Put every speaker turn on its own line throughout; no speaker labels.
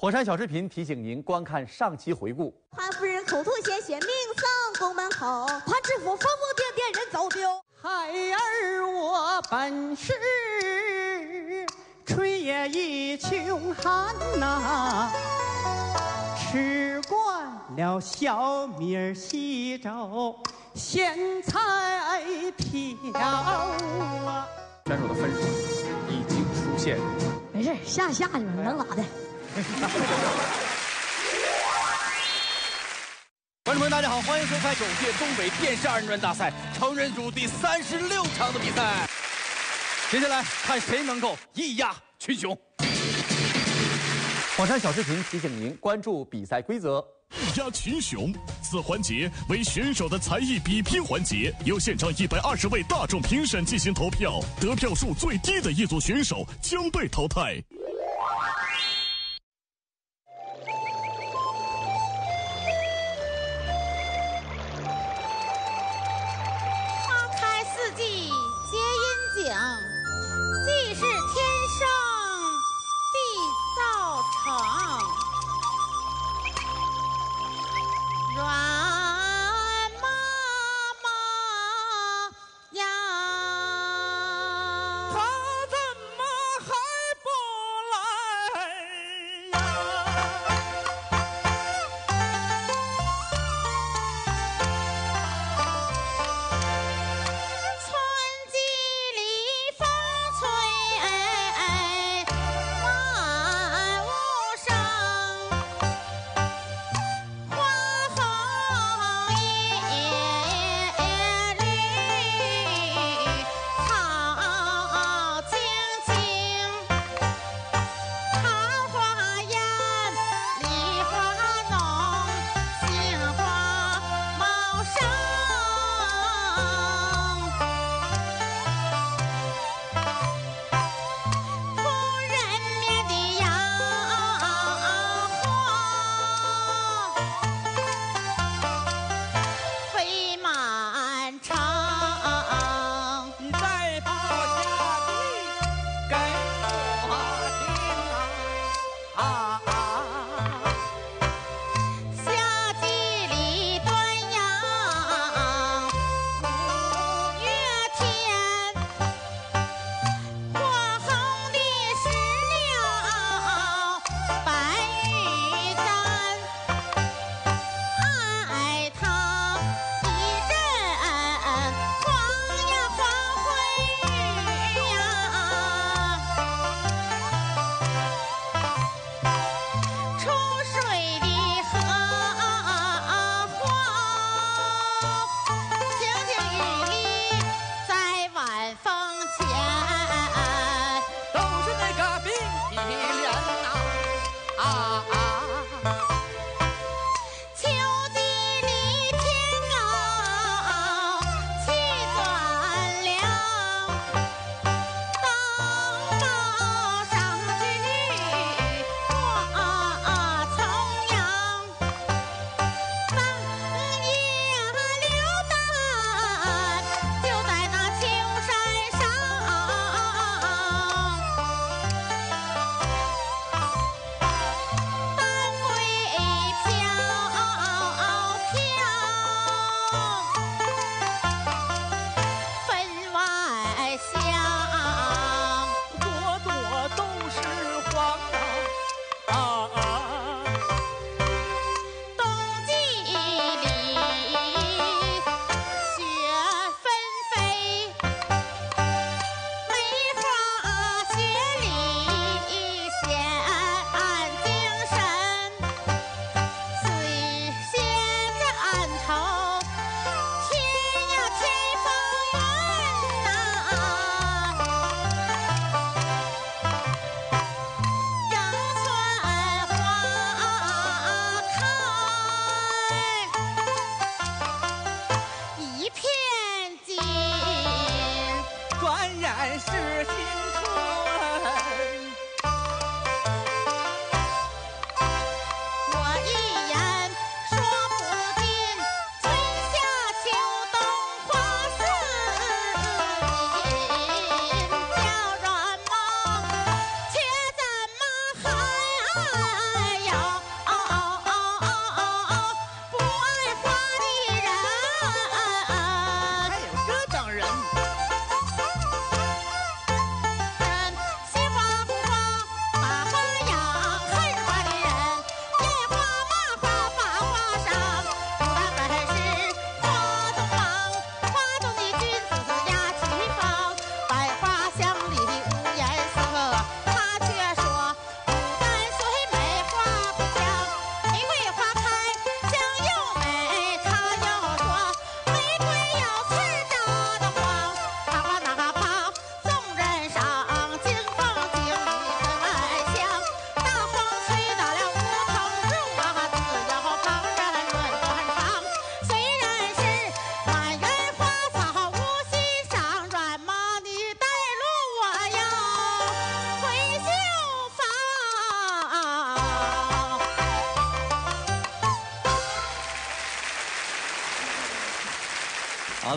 火山小视频提醒您观看上期回顾。
潘夫人口吐鲜血，命丧宫门口。
潘知府疯疯癫癫，人走丢。
孩儿我本是春夜已穷寒呐，吃惯了小米儿稀粥，咸菜条啊。
选手的分数已经出现。
没事，下下去吧，能咋的？
观众朋友，大家好，欢迎收看首届东北电视二人转大赛成人组第三十六场的比赛。接下来看谁能够一压群雄。火山小视频提醒您关注比赛规则。
一压群雄，此环节为选手的才艺比拼环节，由现场一百二十位大众评审进行投票，得票数最低的一组选手将被淘汰。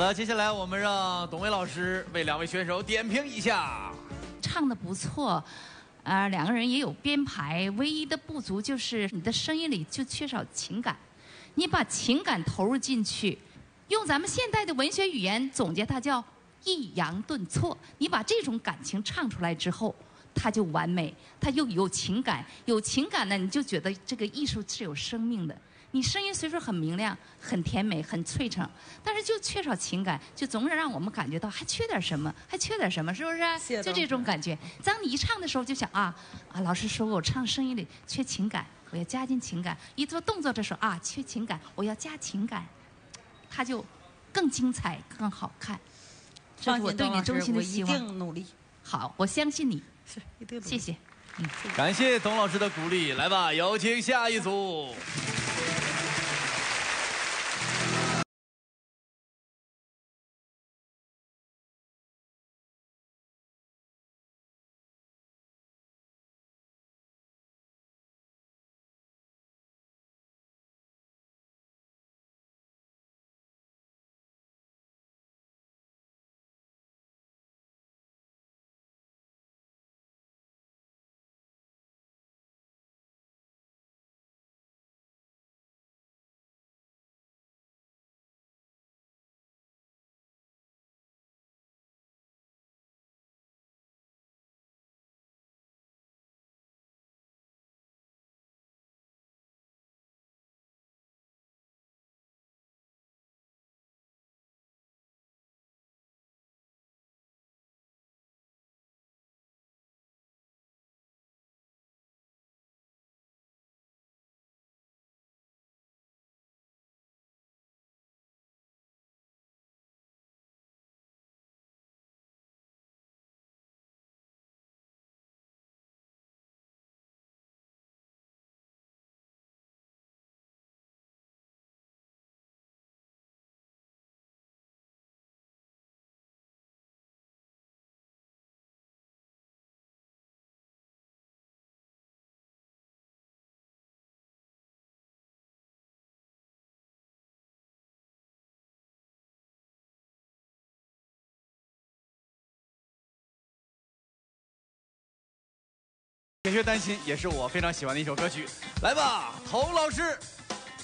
的，接下来我们让董伟老师为两位选手点评一下。
唱的不错，啊、两个人也有编排，唯一的不足就是你的声音里就缺少情感，你把情感投入进去，用咱们现代的文学语言总结它叫抑扬顿挫，你把这种感情唱出来之后。它就完美，它又有情感，有情感呢，你就觉得这个艺术是有生命的。你声音虽说很明亮、很甜美、很脆程，但是就缺少情感，就总是让我们感觉到还缺点什么，还缺点什么，是不是？就这种感觉。当你一唱的时候，就想啊啊，老师说过我唱声音里缺情感，我要加进情感。一做动作的时候啊，缺情感，我要加情感，它就更精彩、更好看。这
放
是我对你衷
心，
的希望。
定努力。
好，我相信你，
是，一定努力。
谢谢。
感谢董老师的鼓励，来吧，有请下一组。铁血丹心也是我非常喜欢的一首歌曲。来吧，童老师，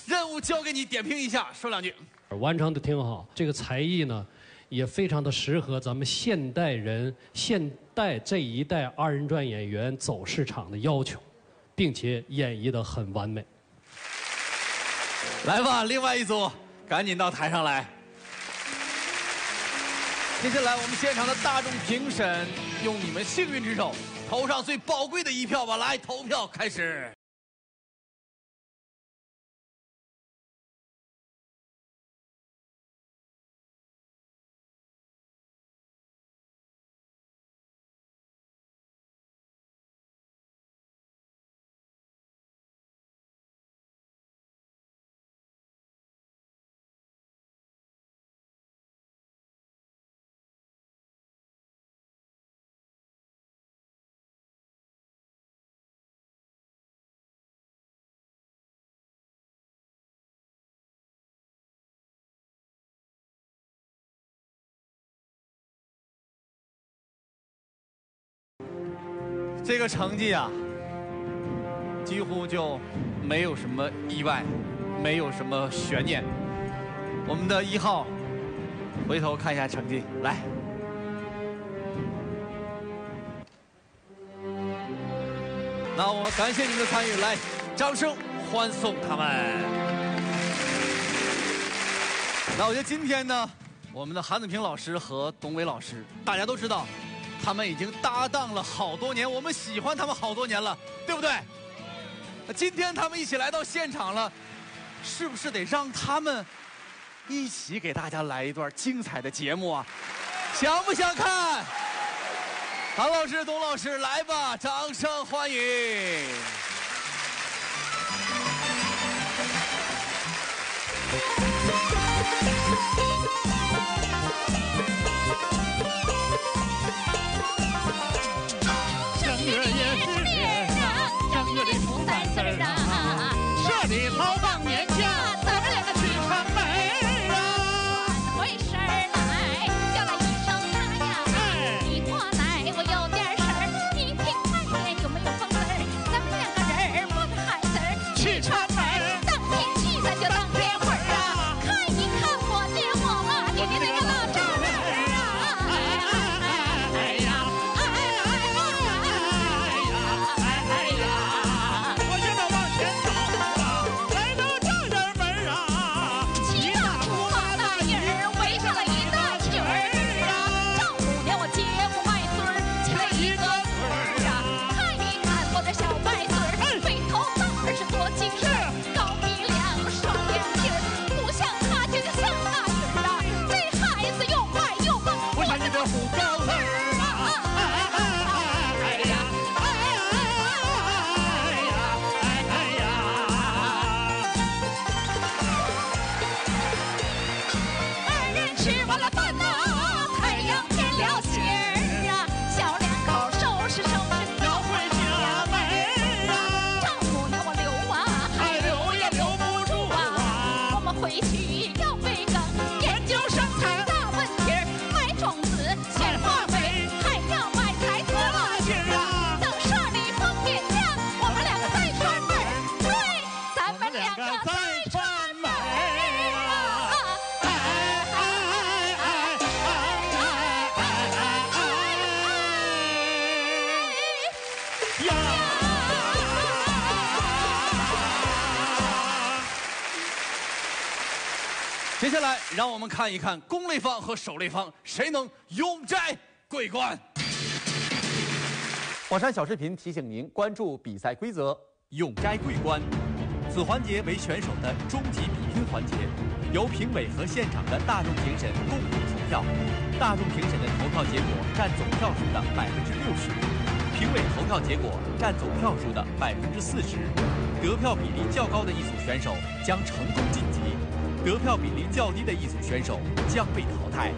任务交给你，点评一下，说两句。
完成的挺好。这个才艺呢，也非常的适合咱们现代人、现代这一代二人转演员走市场的要求，并且演绎的很完美。
来吧，另外一组，赶紧到台上来。接下来，我们现场的大众评审用你们幸运之手投上最宝贵的一票吧！来，投票开始。这个成绩啊，几乎就没有什么意外，没有什么悬念。我们的一号，回头看一下成绩，来。那我感谢你们的参与，来，掌声欢送他们。那我觉得今天呢，我们的韩子平老师和董伟老师，大家都知道，他们已经搭档了好多年，我们喜欢他们好多年了，对不对？今天他们一起来到现场了，是不是得让他们一起给大家来一段精彩的节目啊？想不想看？韩老师、董老师，来吧，掌声欢迎！接下来，让我们看一看攻擂方和守擂方谁能永摘桂冠。
火山小视频提醒您关注比赛规则，
永摘桂冠。此环节为选手的终极比拼环节，由评委和现场的大众评审共同投票。大众评审的投票结果占总票数的百分之六十，评委投票结果占总票数的百分之四十。得票比例较高的一组选手将成功晋级，得票比例较低的一组选手将被淘汰。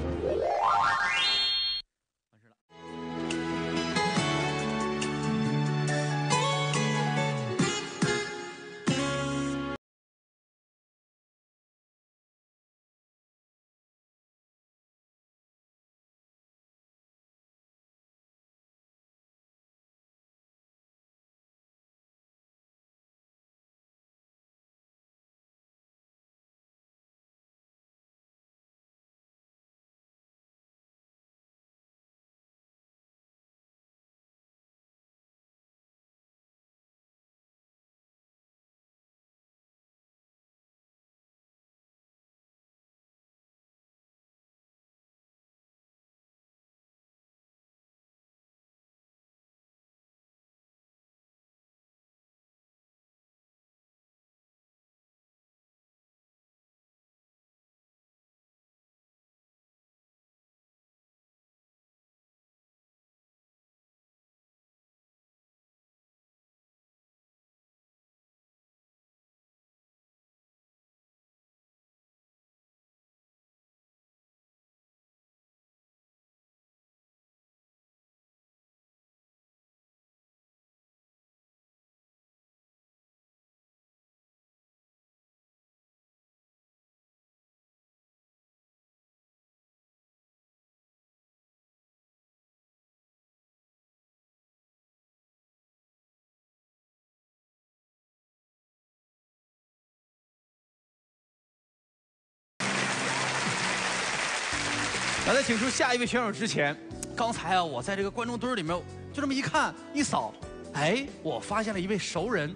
那在请出下一位选手之前，刚才啊，我在这个观众堆儿里面就这么一看一扫，哎，我发现了一位熟人。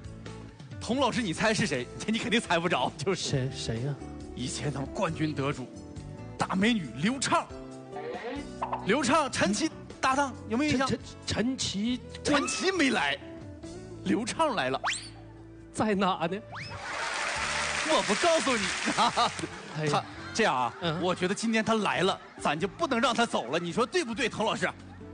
童老师，你猜是谁？你肯定猜不着，就是
谁谁呀？
以前的冠军得主，大美女刘畅。刘畅、陈琦搭档，有没有印象？
陈陈琦
陈琦没来，刘畅来了，
在哪呢？
我不告诉你。
哎呀
他这样啊，
嗯
我觉得今天他来了，咱就不能让他走了。你说对不对，童老师？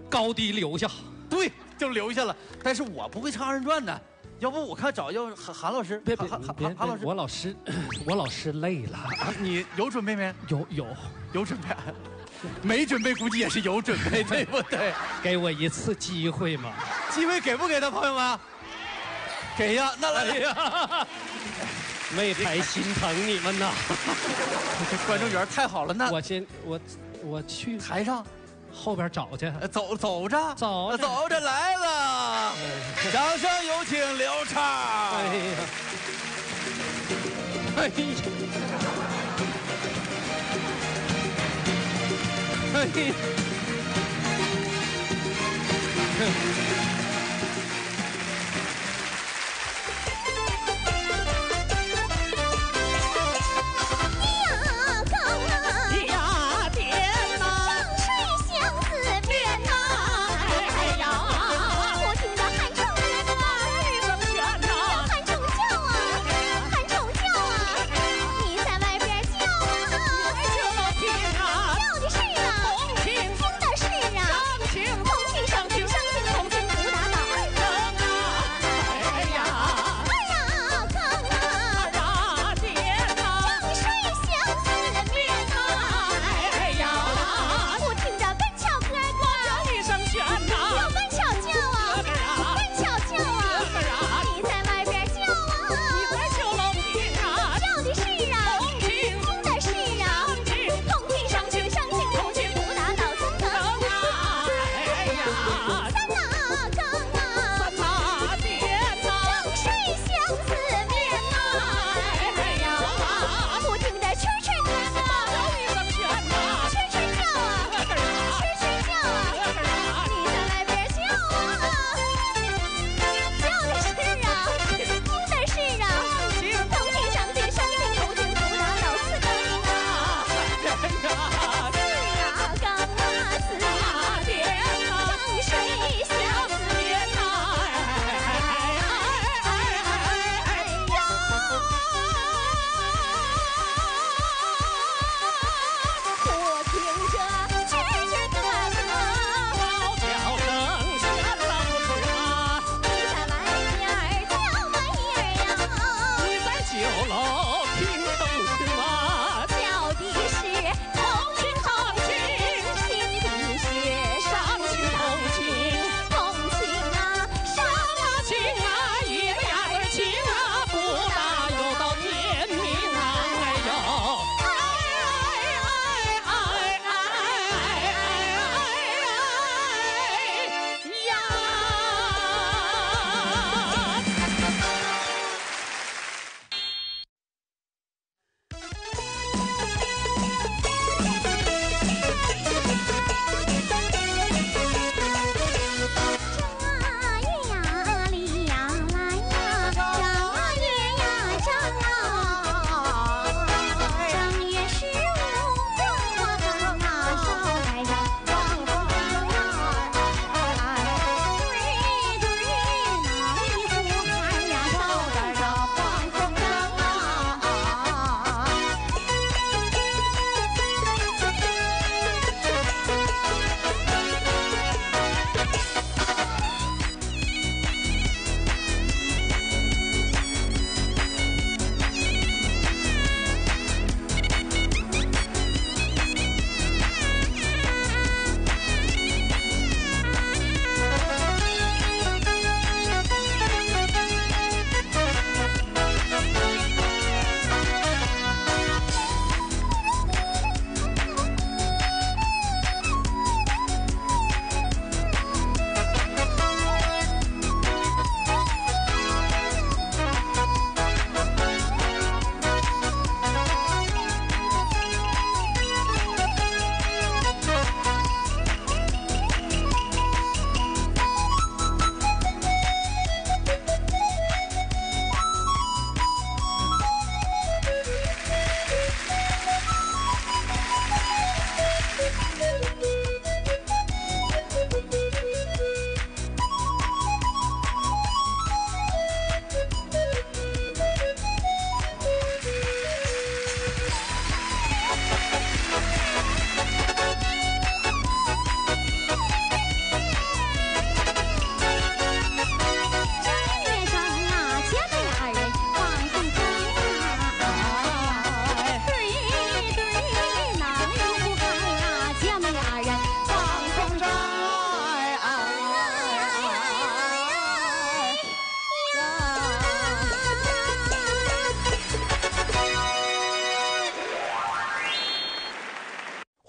高低留下。
对，就留下了。但是我不会唱二人转的，要不我看找要韩韩老师，
别别
韩韩
别
韩韩老师，
我老师，我老师累了。
你有准备没？
有有，
有准备，没准备估计也是有准备，对不对？
给我一次机会嘛？
机会给不给他，朋友们？给呀，那来
哎呀，没太心疼你们呐。
这观众缘太好了，那
我先我我去
台上。
后边找去。
呃走走着，
走着。
走着来了，掌声有请刘畅。
哎呀，哎呀，哎。呀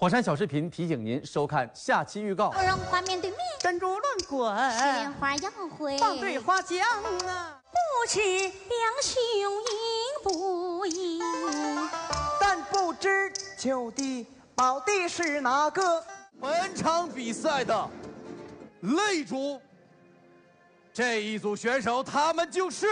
火山小视频提醒您收看下期预告。
我让画面对面，
珍珠乱
莲
滚，
花要回，
放对花香啊！
不知两兄应不应？
但不知九弟宝弟是哪个？
本场比赛的擂主，这一组选手他们就是